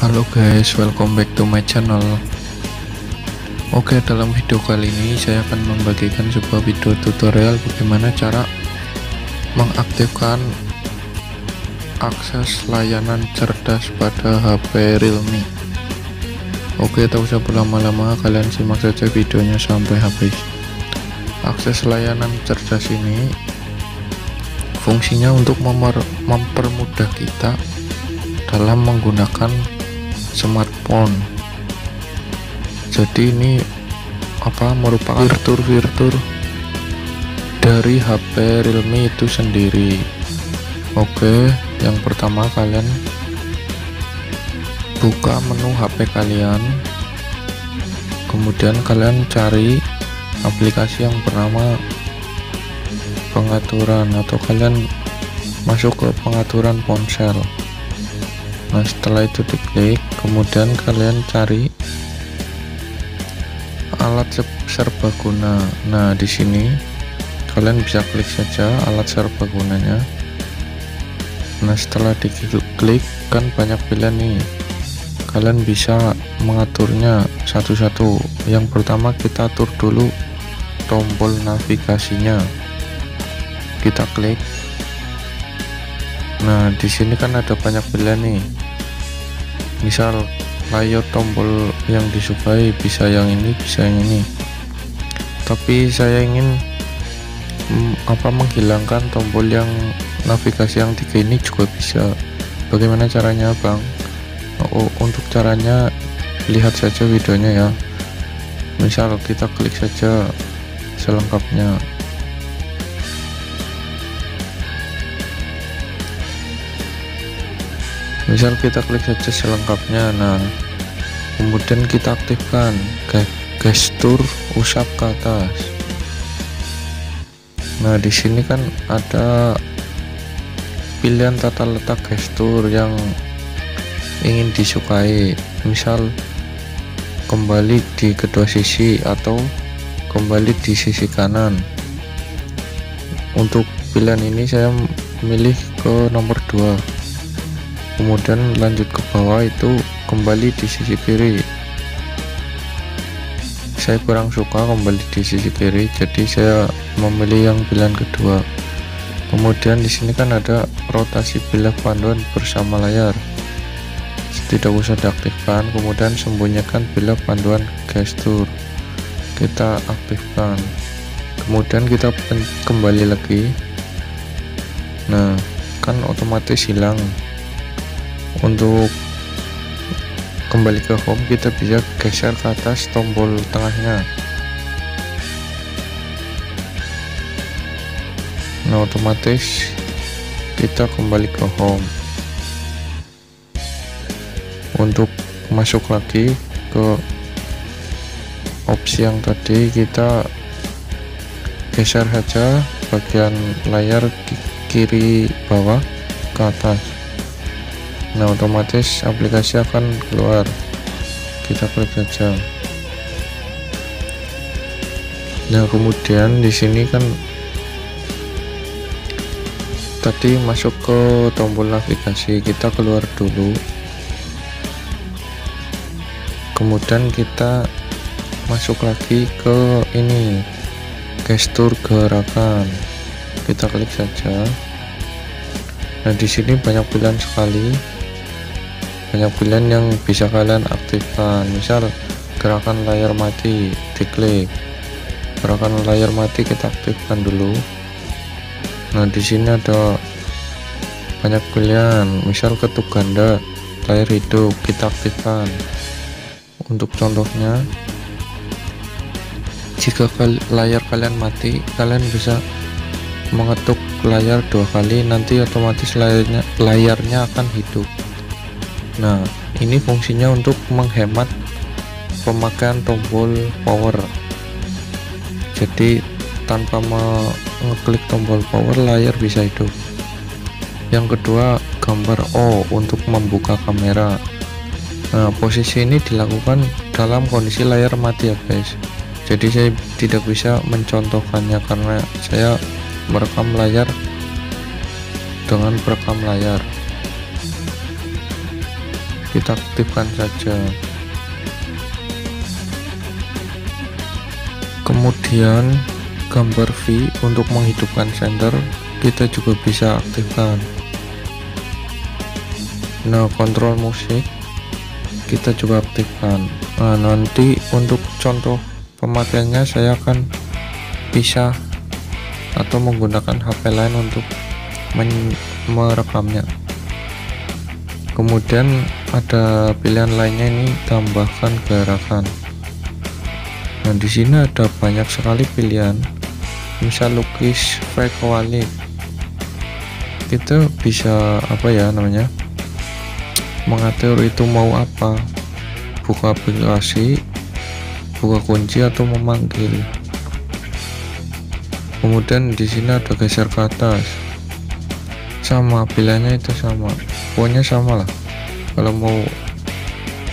Halo guys, welcome back to my channel. Oke, dalam video kali ini saya akan membagikan sebuah video tutorial bagaimana cara mengaktifkan akses layanan cerdas pada HP Realme. Oke, tak usah berlama-lama, kalian simak saja videonya sampai habis. Akses layanan cerdas ini fungsinya untuk mempermudah kita dalam menggunakan smartphone. Jadi ini apa merupakan fitur-fitur dari HP Realme itu sendiri. Oke yang pertama kalian buka menu HP kalian. Kemudian kalian cari aplikasi yang bernama pengaturan atau kalian masuk ke pengaturan ponsel nah setelah itu diklik kemudian kalian cari alat serbaguna. Nah di sini kalian bisa klik saja alat serbagunanya. Nah setelah diklik kan banyak pilihan nih. Kalian bisa mengaturnya satu-satu. Yang pertama kita atur dulu tombol navigasinya. Kita klik. Nah di sini kan ada banyak pilihan nih misal layout tombol yang disukai bisa yang ini bisa yang ini. Tapi saya ingin mm, apa menghilangkan tombol yang navigasi yang tiga ini juga bisa. Bagaimana caranya bang? Oh, untuk caranya lihat saja videonya ya. Misal kita klik saja selengkapnya misal kita klik saja selengkapnya nah kemudian kita aktifkan gestur usap ke atas. Nah di sini kan ada pilihan tata letak gestur yang ingin disukai. Misal kembali di kedua sisi atau kembali di sisi kanan. Untuk pilihan ini saya memilih ke nomor 2 kemudian lanjut ke bawah itu kembali di sisi kiri. Saya kurang suka kembali di sisi kiri jadi saya memilih yang pilihan kedua. Kemudian di sini kan ada rotasi bilah panduan bersama layar. Tidak usah diaktifkan kemudian sembunyikan bilah panduan gestur. Kita aktifkan. Kemudian kita kembali lagi. Nah kan otomatis hilang untuk kembali ke home kita bisa geser ke atas tombol tengahnya. Nah otomatis kita kembali ke home. Untuk masuk lagi ke opsi yang tadi kita geser saja bagian layar kiri bawah ke atas nah otomatis aplikasi akan keluar. Kita klik saja. Nah kemudian di sini kan tadi masuk ke tombol navigasi kita keluar dulu. Kemudian kita masuk lagi ke ini gestur gerakan. Kita klik saja. Nah di sini banyak pilihan sekali banyak pilihan yang bisa kalian aktifkan. Misal gerakan layar mati diklik. Gerakan layar mati kita aktifkan dulu. Nah di sini ada banyak pilihan. Misal ketuk ganda layar hidup kita aktifkan. Untuk contohnya jika layar kalian mati kalian bisa mengetuk layar dua kali. Nanti otomatis layarnya layarnya akan hidup Nah, ini fungsinya untuk menghemat pemakaian tombol power. Jadi tanpa mengeklik tombol power layar bisa hidup. Yang kedua, gambar O untuk membuka kamera. Nah, posisi ini dilakukan dalam kondisi layar mati ya, guys. Jadi saya tidak bisa mencontohkannya karena saya merekam layar dengan perekam layar kita aktifkan saja. Kemudian gambar V untuk menghidupkan sender kita juga bisa aktifkan. Nah kontrol musik kita juga aktifkan. Nah nanti untuk contoh pemakaiannya saya akan bisa atau menggunakan HP lain untuk merekamnya. Kemudian ada pilihan lainnya ini tambahkan gerakan nah di sini ada banyak sekali pilihan. Misal lukis frequency kita bisa apa ya namanya mengatur itu mau apa. Buka aplikasi buka kunci atau memanggil. Kemudian di sini ada geser ke atas. Sama pilihannya itu sama. Pokoknya sama lah kalau mau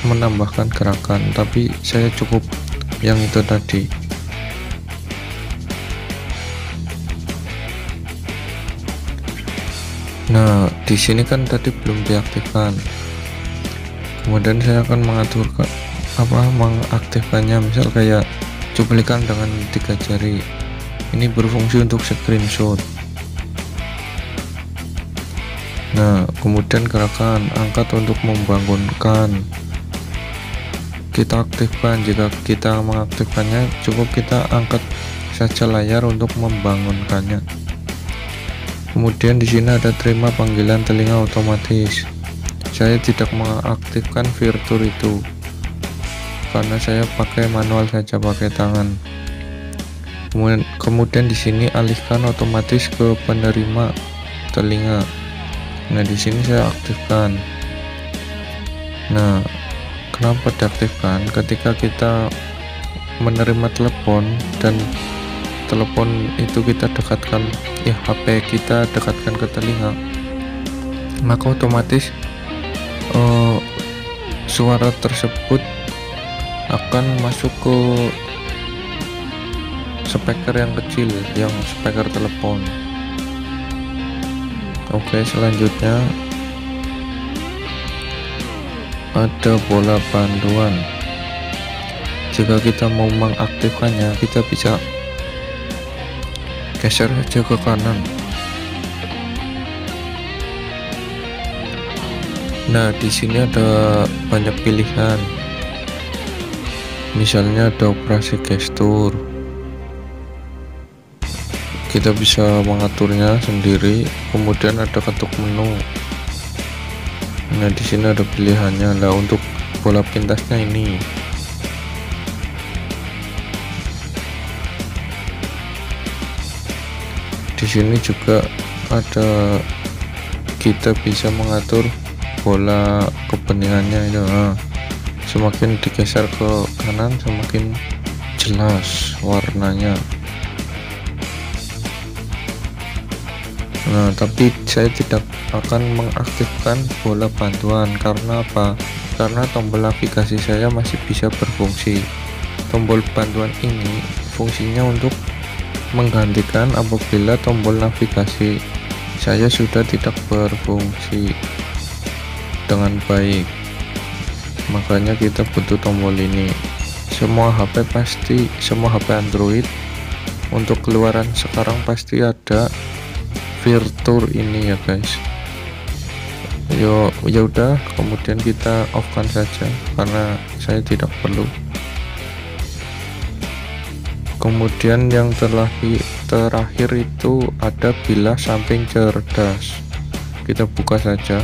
menambahkan gerakan tapi saya cukup yang itu tadi. Nah di sini kan tadi belum diaktifkan. Kemudian saya akan mengatur ke, apa mengaktifkannya misal kayak cuplikan dengan tiga jari. Ini berfungsi untuk screenshot nah kemudian gerakan angkat untuk membangunkan kita aktifkan. Jika kita mengaktifkannya cukup kita angkat saja layar untuk membangunkannya. Kemudian di sini ada terima panggilan telinga otomatis. Saya tidak mengaktifkan fitur itu karena saya pakai manual saja pakai tangan. Kemudian kemudian di sini alihkan otomatis ke penerima telinga nah di sini saya aktifkan. Nah kenapa diaktifkan? Ketika kita menerima telepon dan telepon itu kita dekatkan ya HP kita dekatkan ke telinga maka otomatis uh, suara tersebut akan masuk ke speaker yang kecil yang speaker telepon oke selanjutnya. Ada bola panduan. Jika kita mau mengaktifkannya kita bisa geser saja ke kanan. Nah di sini ada banyak pilihan. Misalnya ada operasi gestur kita bisa mengaturnya sendiri kemudian ada ketuk menu. Nah di sini ada pilihannya lah untuk bola pintasnya ini. Di sini juga ada kita bisa mengatur bola kebeningannya itu. Nah, semakin digeser ke kanan semakin jelas warnanya nah tapi saya tidak akan mengaktifkan bola bantuan. Karena apa? Karena tombol navigasi saya masih bisa berfungsi. Tombol bantuan ini fungsinya untuk menggantikan apabila tombol navigasi saya sudah tidak berfungsi dengan baik. Makanya kita butuh tombol ini. Semua HP pasti semua HP Android untuk keluaran sekarang pasti ada fitur ini ya guys. Yo ya udah kemudian kita off kan saja karena saya tidak perlu. Kemudian yang terakhir terakhir itu ada bilah samping cerdas. Kita buka saja.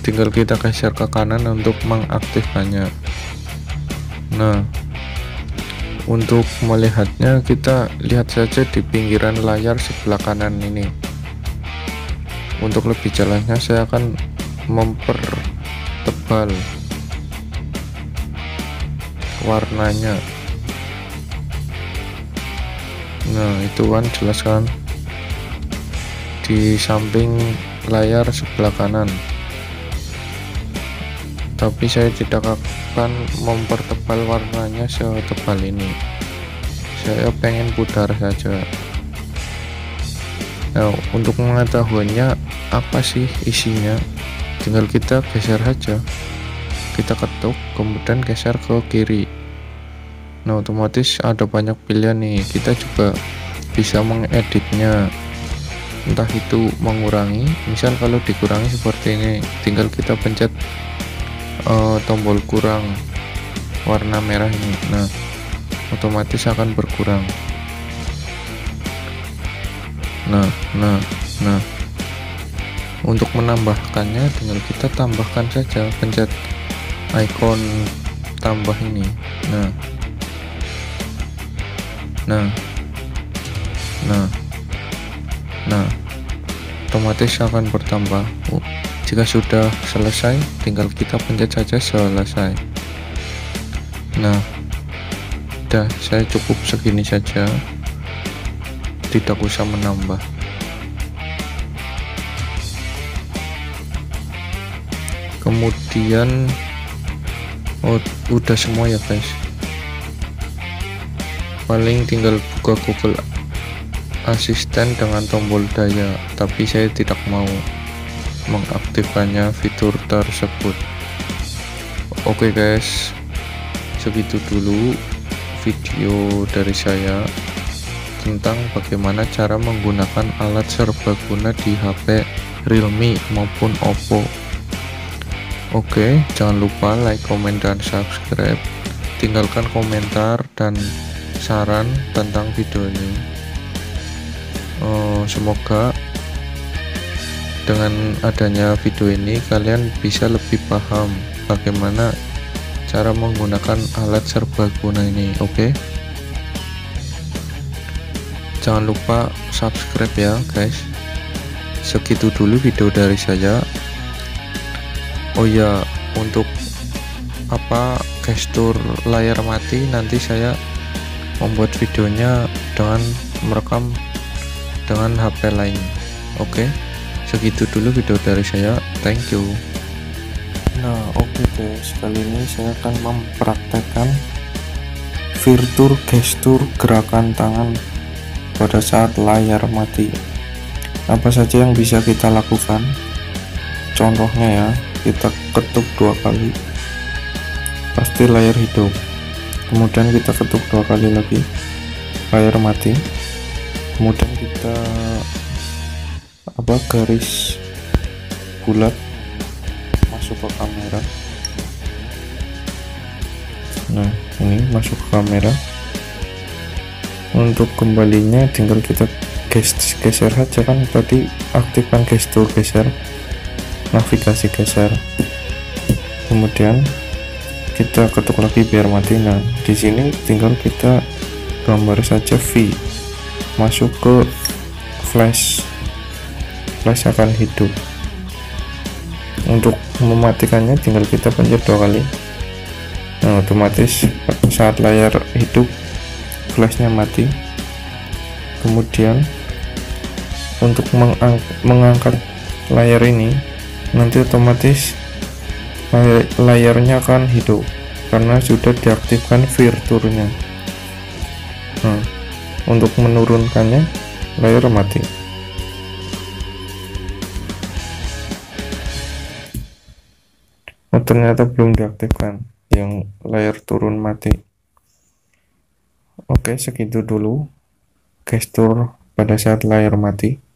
Tinggal kita geser ke kanan untuk mengaktifkannya. Nah untuk melihatnya kita lihat saja di pinggiran layar sebelah kanan ini. Untuk lebih jelasnya saya akan mempertebal warnanya. Nah itu kan jelas kan? Di samping layar sebelah kanan tapi saya tidak akan mempertebal warnanya setebal ini. Saya pengen putar saja. Nah untuk mengetahuinya apa sih isinya? Tinggal kita geser saja. Kita ketuk kemudian geser ke kiri. Nah otomatis ada banyak pilihan nih. Kita juga bisa mengeditnya. Entah itu mengurangi misal kalau dikurangi seperti ini tinggal kita pencet uh, tombol kurang warna merah ini. Nah otomatis akan berkurang. Nah nah nah. Untuk menambahkannya tinggal kita tambahkan saja pencet icon tambah ini. Nah. Nah. Nah. Nah. Otomatis akan bertambah. Oh, jika sudah selesai tinggal kita pencet saja selesai. Nah udah saya cukup segini saja. Tidak usah menambah. Kemudian oh udah semua ya guys? Paling tinggal buka Google asisten dengan tombol daya tapi saya tidak mau mengaktifkannya fitur tersebut oke okay guys segitu dulu video dari saya tentang bagaimana cara menggunakan alat serbaguna di HP Realme maupun Oppo Oke, jangan lupa like, komen, dan subscribe. Tinggalkan komentar dan saran tentang video ini. Oh, semoga dengan adanya video ini kalian bisa lebih paham bagaimana cara menggunakan alat serbaguna ini. Oke. Jangan lupa subscribe ya, guys. Segitu dulu video dari saya oh ya untuk apa gestur layar mati nanti saya membuat videonya dengan merekam dengan HP lain oke okay? Segitu dulu video dari saya. Thank you. Nah oke okay guys kali ini saya akan mempraktekkan fitur gestur gerakan tangan pada saat layar mati. Apa saja yang bisa kita lakukan? Contohnya ya kita ketuk dua kali. Pasti layar hidup. Kemudian kita ketuk dua kali lagi layar mati. Kemudian kita apa garis bulat masuk ke kamera? Nah ini masuk ke kamera. Untuk kembalinya tinggal kita geser saja kan? Tadi aktifkan gestur geser navigasi geser. Kemudian kita ketuk lagi biar mati. Nah di sini tinggal kita gambar saja V. Masuk ke flash flash akan hidup. Untuk mematikannya tinggal kita pencet dua kali. Nah otomatis saat layar hidup flashnya mati. Kemudian untuk mengang mengangkat layar ini nanti otomatis layarnya akan hidup karena sudah diaktifkan fiturnya nah, untuk menurunkannya layar mati oh ternyata belum diaktifkan. Yang layar turun mati. Oke segitu dulu gestur pada saat layar mati